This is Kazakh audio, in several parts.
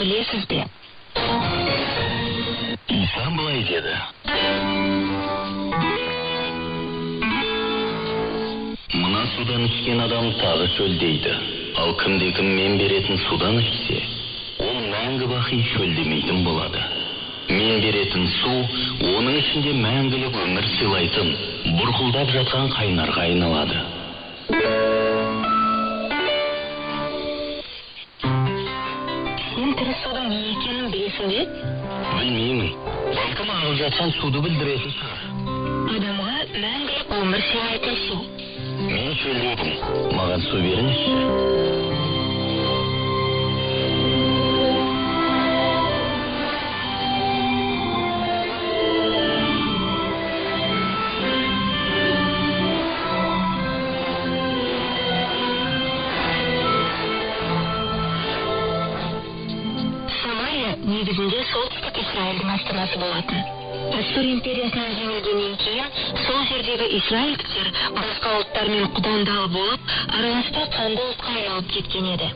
білесіз бе иса былай деді мына судан ішкен адам тағы шөлдейді ал кімде кім мен беретін судан ішсе ол мәңгі бақи шөлдемейтін болады. Мен беретін су оның ішінде мәңгілік өмір сыйлайтын бұрқылдап жатқан қайнарға айналады. Тірі судың не екенін білесің бе? Білмеймін. Бәлкім ағып жатқан суды білдіретін шығар адамға мәңгілік өмір сыйлайтын су. Мен шөлдедім маған су беріңізші. Солтүстік израильдің астанасы болатын ассур империясынан жеңілгеннен кейін сол жердегі израильдіктер басқа ұлттармен құдандал болып араласта қанды ұлтқа айналып кеткен еді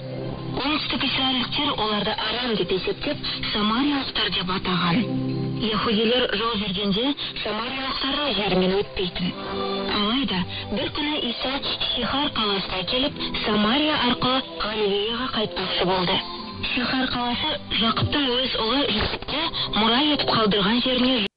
оңтүстік израильдіктер оларды арам деп есептеп самариялықтар деп атаған яхудилер жол жүргенде самариялықтардың жерімен өтпейтін алайда бір күні иса сихар қаласына келіп самария арқылы галилеяға қайтпақшы болды сихар қаласы жақыптың өз ұлы юсупты мұра етіп қалдырған жеріне